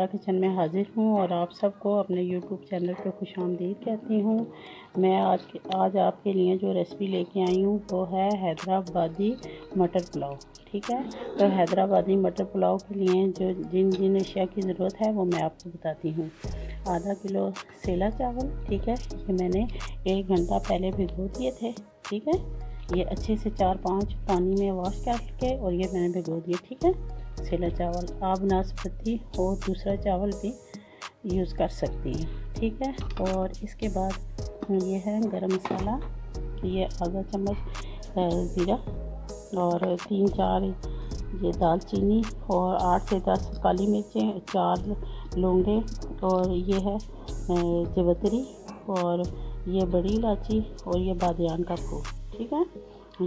Sabra kitchen में हाज़िर हूँ और आप सबको अपने यूट्यूब चैनल पर खुश आमदीद कहती हूँ। मैं आज आज आपके लिए जो रेसिपी लेके आई हूँ, वो है हैदराबादी मटर पुलाव, ठीक है? तो हैदराबादी मटर पुलाव के लिए जो, जिन जिन अशिया की ज़रूरत है, वो मैं आपको बताती हूँ। आधा किलो सेला चावल, ठीक है? ये मैंने एक घंटा पहले भिगो दिए थे, ठीक है? ये अच्छे से चार पाँच पानी में वॉश करके और ये मैंने भिगो दिए, ठीक है? सेला चावल आप नाशपति और दूसरा चावल भी यूज़ कर सकती हैं, ठीक है? और इसके बाद ये है गरम मसाला। ये आधा चम्मच ज़ीरा और तीन चार ये दालचीनी और आठ से दस काली मिर्चें, चार लौंगे और ये है जवतरी और ये बड़ी इलायची और ये बादन का फूल, ठीक है?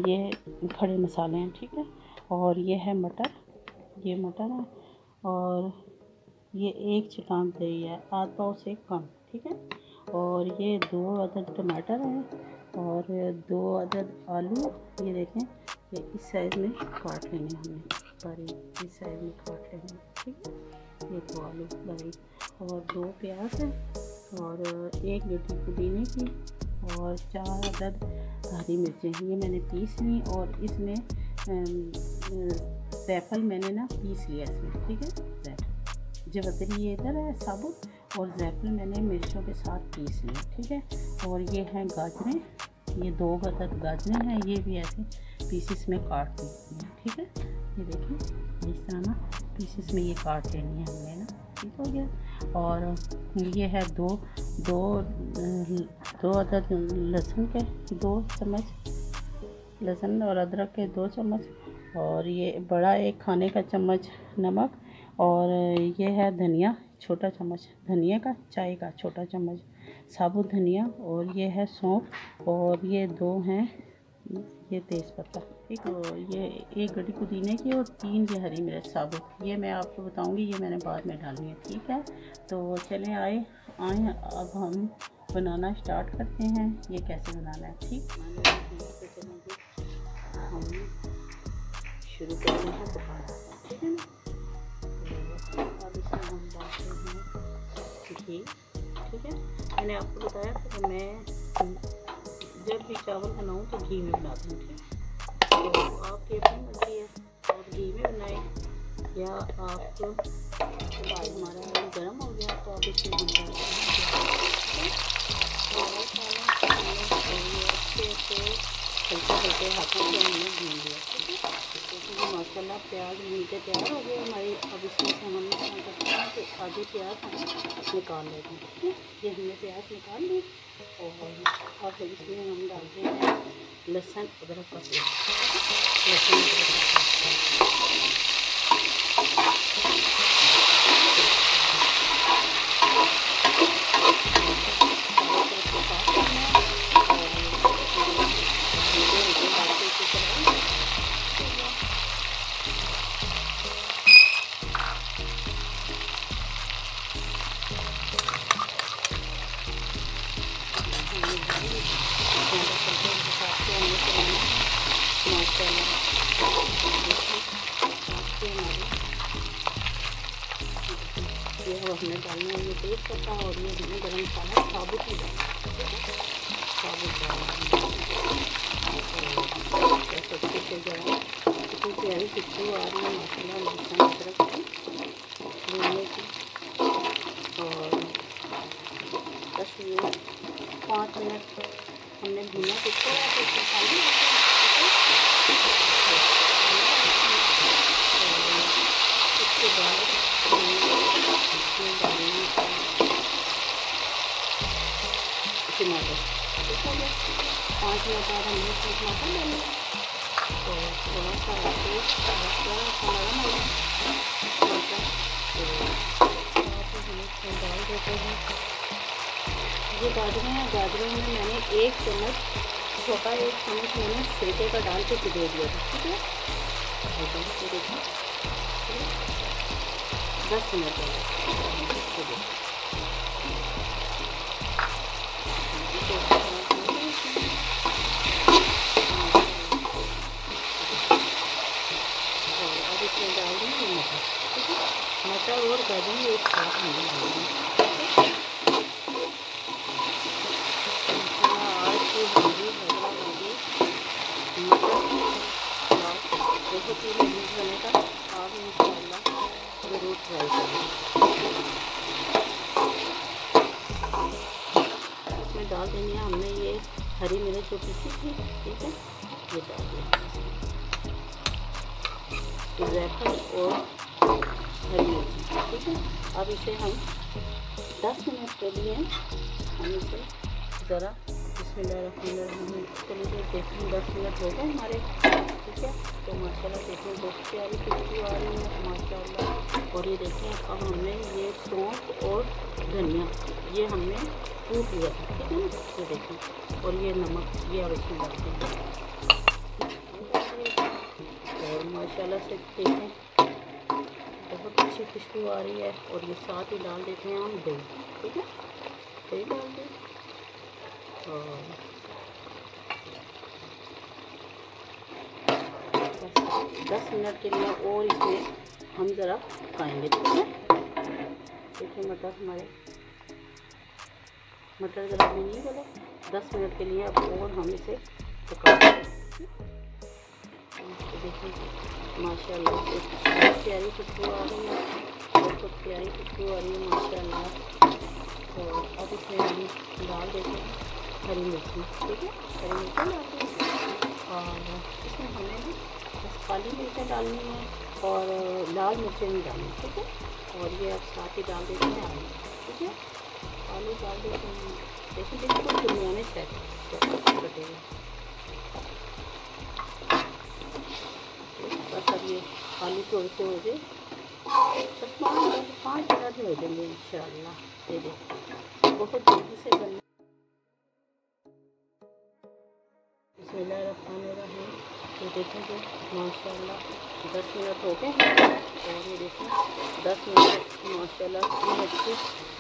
ये खड़े मसाले हैं, ठीक है? और ये है मटर ये मटर है और ये एक चिकान दही है आध पाव से कम, ठीक है? और ये दो अदद टमाटर हैं और दो अदद आलू, ये देखें, ये इस साइज़ में काट लेने हमने बारीक, इस साइज़ में काट लेने ठीक है? ये दो आलू, बारीक, और दो प्याज है, और एक गड्डी पुदीने की, और चार अदद हरी मिर्चें, ये मैंने पीस ली, और इसमें जैफल मैंने ना पीस लिया इसमें, ठीक है? जैफल जवतरी ये इधर है साबुत और जैफल मैंने मिर्चों के साथ पीस लिया, ठीक है? और ये हैं गाजरें, ये दो गदर गाजरें हैं, ये भी ऐसे पीसीस में काट देती हैं, ठीक है? ये देखिए, इस तरह ना पीसीस में ये काट लेनी है हमने ना, ठीक हो गया? और ये है दो दो दो अदद लहसुन के, दो चम्मच, लहसुन और अदरक के दो चम्मच और ये बड़ा एक खाने का चम्मच नमक और ये है धनिया, छोटा चम्मच। धनिया का, चाय का छोटा चम्मच। साबुत धनिया और ये है सौंफ और ये दो हैं, ये तेज़ पत्ता ठीक तो ये एक गड्डी पुदीने की और तीन ये हरी मिर्च साबुत। ये मैं आपको बताऊँगी, ये मैंने बाद में डालनी है, ठीक है? तो चलें आए आए, अब हम बनाना स्टार्ट करते हैं। ये कैसे बनाना है, ठीक? शुरू करते हैं पकाना ठीक है ना अब इसमें हम डालते हैं। घी ठीक है? मैंने आपको बताया था कि मैं जब भी चावल बनाऊँ तो घी में बनाती हूँ ठीक है तो आपकी अपनी मर्ज़ी है, आप घी में बनाए या आप दाल हमारा गर्म हो गया तो आप इसमें हम डालते हैं। अच्छे से हल्के हल्के हाथों से हमने भून लिया तो मसाला प्याज भून के तैयार हो गए हमारी अब इसमें से हम क्या करते हैं कि आधे प्याज निकाल लेते हैं। ये हमने प्याज निकाल ली और अब इसमें हम डालते हैं लहसुन अदरक का पेस्ट। लहसुन अदरक का ये अब हमने डालना है, ये तेज पत्ता और ये हमने गर्म मसाला साबुत ही डालना साबुत अच्छे से आ रही है, मसाला लहसुन अदरक की और पाँच मिनट हमने भुना कितना है तो इसमें पानी उसके बाद टमाटर पाँच मिनट बाद हमने इसमें टमाटर डाले तो थोड़ा सा टेस्ट थोड़ा सा नरम हो टमाटर डाल देते हैं ये गाजरें हैं, गाजरों में मैंने एक चम्मच, छोटा एक चम्मच मैंने सिरके का डाल के भिगो दिया था, ठीक है? देखो दस मिनट मटर और गरी एक साथ नहीं डालूँगी आज की भिंडी हैदराबादी मटर बहुत ही लजीज बनेगा आप इंशाल्लाह ज़रूर ट्राई करें डाल देंगे। हमने ये हरी मिर्च जो पीसी थी, ठीक है, ये डाल दिया। जैफल और हरी मिर्च, ठीक है। अब इसे हम 10 मिनट के लिए हम इसे ज़रा इसमें चलिए देखिए दस मिनट हो गए हमारे। माशाल्लाह देखिए बहुत प्यारी खुशबू आ रही है, माशाल्लाह। और ये देखें, अब हमने ये सौंफ और धनिया, ये हमने कूट लिया था, ठीक है ना? ये देखें, और ये नमक, ये अब इसमें डालते हैं और माशाल्लाह से देखें, बहुत अच्छी खुशबू आ रही है, और ये साथ ही डाल देते हैं हम दही, ठीक है? दही डाल दें। और दस मिनट के लिए और इसमें हम ज़रा पकाएँगे ठीक है? देखिए मटर हमारे, मटर ज़रा भी नहीं बोले। दस मिनट के लिए अब और हम इसे पकाएँगे। देखिए, माशाल्लाह प्यारी खुशबू आ रही है। बहुत प्यारी खुशबू आ रही है, माशाल्लाह। और अब इसमें हम डाल देते हैं हरी मिर्ची, ठीक है? हरी मिर्ची डालते हैं और इसमें हमें भी बस काली मिर्चें डालनी है और लाल मिर्चें नहीं डालनी ठीक है? और ये अब साथ ही डाल देते हैं आलू, ठीक है? आलू डाल देते हैं। देखिए बिल्कुल दुनिया में सेट कटेगा ये आलू थोड़े से हो जाए तो पाँच मिनट में हो जाएँगे इन ये बहुत जल्दी से बनना रही ये देखेंगे, माशाल्लाह, दस मिनट हो गए और ये देखें दस मिनट, माशाल्लाह इतनी अच्छी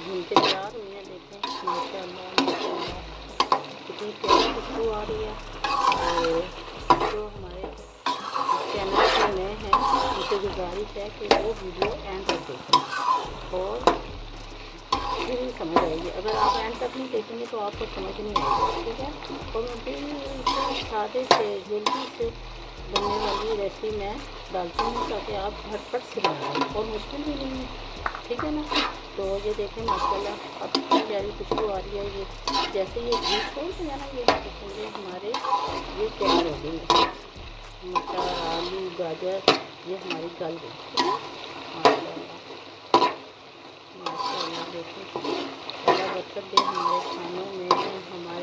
भूनते तैयार हुई हैं, देखें, माशाल्लाह कितनी प्यारी खुशबू आ रही है। और जो हमारे चैनल पे नए हैं, उनसे गुजारिश है कि वो वीडियो एंड तक देखें। और फिर ही समझ आएगी। अगर आप एंड तक नहीं देखेंगे तो आपको समझ नहीं आएगी, ठीक है? सादे से जल्दी से बनने वाली रेसिपी मैं डालती हूँ ताकि आप झटपट से बनाएँ और मुश्किल भी नहीं है। ठीक है ना? तो ये देखें, माशाल्लाह, अब इतनी प्यारी खुशबू आ रही है ये। जैसे ये घी छोड़ दिया ना ये देखेंगे हमारे ये तैयार हो गई है मटर, आलू, गाजर, ये हमारी गल गई। ठीक है? माशाल्लाह। देखिए अल्लाह दे हमारे खानों में हमारे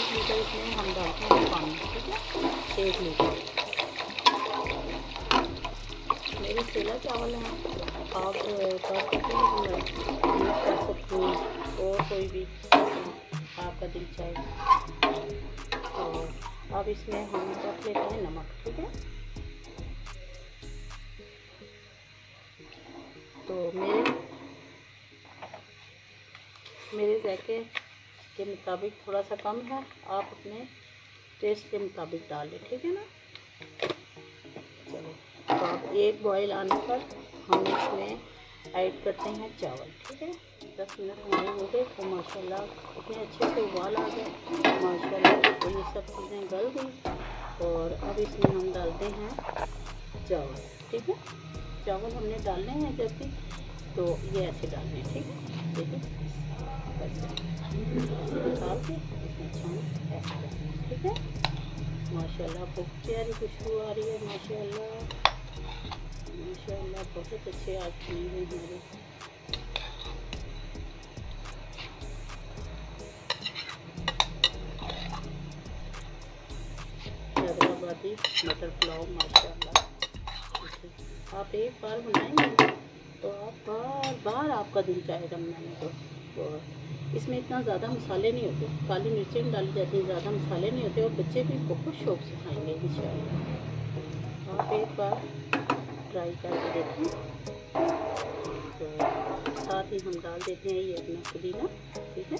एक लीटर इसमें हम डालते हैं पानी ठीक है एक लीटर मेरी सेला चावल हैं आप कर सकते हैं यूज़ कर सकते हैं और कोई भी आपका दिल चाहे तो अब इसमें हम रख लेते हैं नमक ठीक है तो मेरे मेरे जैके के मुताबिक थोड़ा सा कम है। आप अपने टेस्ट के मुताबिक डाल लें, ठीक है ना? चलो तो आप एक बॉयल आने पर हम इसमें ऐड करते हैं चावल, ठीक है? दस मिनट हमारे हो गए तो माशाल्लाह इतने अच्छे से उबाल आ गए। माशाल्लाह तो ये सब चीज़ें गल गई। और अब इसमें हम डालते हैं चावल, ठीक है? चावल हमने डालने हैं जैसे तो ये ऐसे डालने हैं, ठीक है? ठीक है माशाल्लाह, बहुत प्यारी खुशबू आ रही है, माशाल्लाह। माशाल्लाह, बहुत अच्छे आज हैदराबादी मटर पुलाव, माशाल्लाह। आप एक बार बनाएँगे तो आप बार बार आपका दिल चाहेगा बनाने को। इसमें इतना ज़्यादा मसाले नहीं होते। काली मिर्चें डाली जाती हैं, ज़्यादा मसाले नहीं होते और बच्चे भी बहुत शौक से खाएँगे इन आप एक बार ट्राई करके देखें तो साथ ही हम डाल देते हैं ये अपना पुदीना, ठीक है?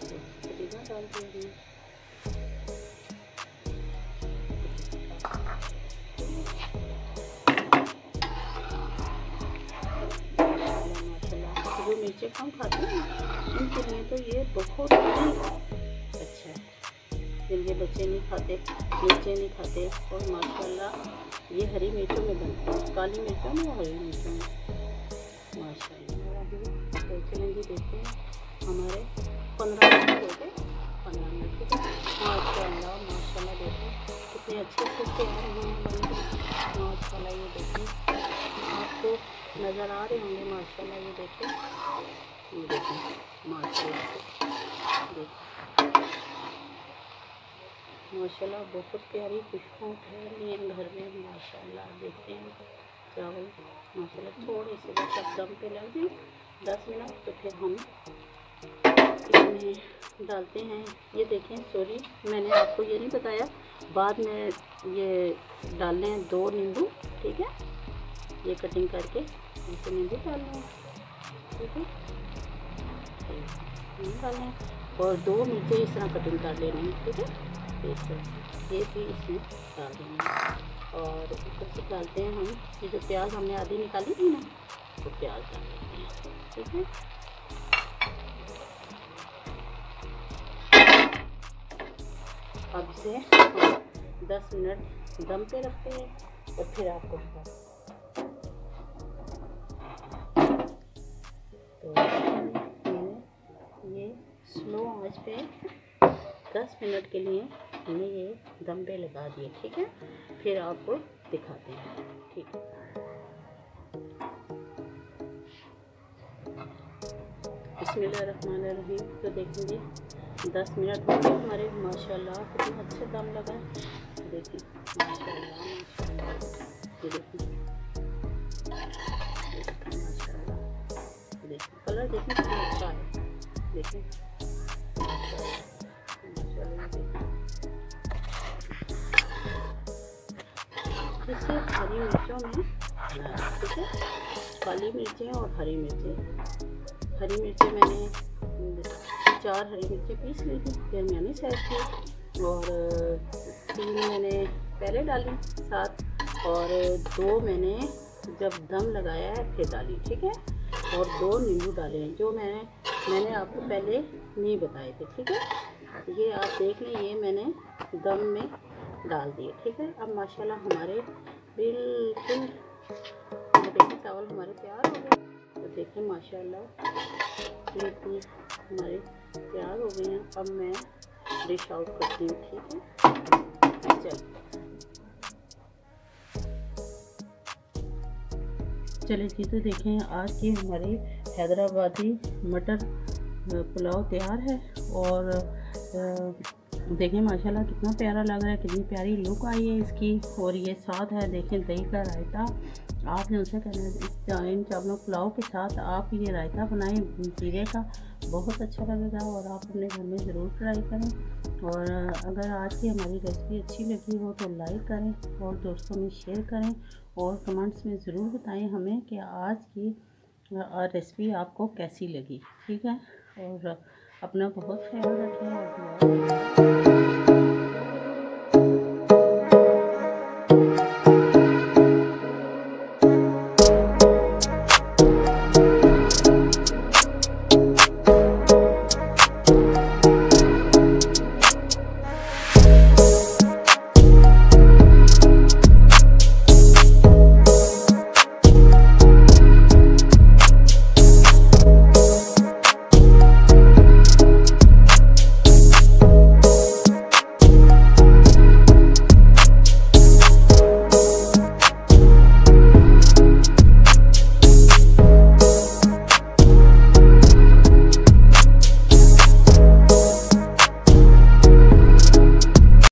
तो पुदीना डाल देंगे मिर्चें कम खाते हैं। उनके लिए तो ये बहुत ही अच्छा है। जिनके बच्चे नहीं खाते, मिर्चें नहीं खाते और माशाल्लाह ये हरी मिर्चों में बनता है। काली मिर्चों में और हरी मिर्चों में। माशा तो चलेंगे देखते हैं हमारे पंद्रह मिनट हो गए। पंद्रह मिनट है माशा माशा देखें कितने अच्छे से तैयार हुए हैं। माशा ये देखें आपको नज़र आ रहे होंगे माशा ये देखें ये देखें माशा देखें माशाल्लाह, बहुत प्यारी खुशबू फैली है घर में, माशाल्लाह, देखते हैं। चावल, माशाल्लाह, थोड़े से बस अब दम पे लग जाए। दस मिनट तो फिर हम इसमें डालते हैं। ये देखें सॉरी मैंने आपको ये नहीं बताया। बाद में ये डालने हैं दो नींबू, ठीक है? ये कटिंग करके। इसे नींबू डालने हैं ठीक है डालने और दो नीचे इस तरह कटिंग कर लेनी है, ठीक है? पेस्ट ये भी इसमें डाल देंगे और ऊपर से डालते हैं हम, ये जो प्याज हमने आधी निकाली थी ना तो प्याज डाल देते हैं, ठीक है? अब इसे दस मिनट दम पे रखते हैं, और फिर आपको पे दस मिनट के लिए हमने ये दम पे लगा दिए, ठीक है? फिर आपको दिखाते हैं, ठीक है? रही तो देखेंगे दस मिनट हो गए, हमारे माशाल्लाह कितना अच्छा दम लगा माशाल्लाह देखिए। माशाल्लाह कलर देखिए कितना अच्छा है। देखिए। इसे हरी मिर्चों में ठीक है, काली मिर्चें और हरी मिर्चें। हरी मिर्चें मैंने चार हरी मिर्चें पीस ली थी, फिर मैंने सेट की और, तीन मैंने पहले डाली साथ और दो मैंने जब दम लगाया है, फिर डाली, ठीक है? और दो नींबू डाले हैं, जो मैंने मैंने आपको पहले नहीं बताए थे, ठीक है? ये आप देख लें, ये मैंने दम में डाल दिए, ठीक है? अब माशाल्लाह हमारे बिल्कुल देखिए, चावल हमारे तैयार हो गए। तो देखिए, माशाल्लाह, बिल्कुल हमारे तैयार हो गए हैं। अब मैं डिश आउट करती हूँ, ठीक है? चल चलिए जी तो देखें, आज की हमारी हैदराबादी मटर पुलाव तैयार है और देखें, माशाल्लाह कितना प्यारा लग रहा है, कितनी प्यारी लुक आई है इसकी। और ये साथ है, देखें, दही का रायता। आपने उनसे कहना इस इन चावलों पुलाव के साथ आप ये रायता बनाएँ जीरे का। बहुत अच्छा लगेगा और आप अपने घर में ज़रूर ट्राई करें। और अगर आज की हमारी रेसिपी अच्छी लगी हो तो लाइक करें और दोस्तों में शेयर करें। और कमेंट्स में ज़रूर बताएँ हमें कि आज की रेसिपी आपको कैसी लगी, ठीक है? और अपना बहुत ख्याल रखें। और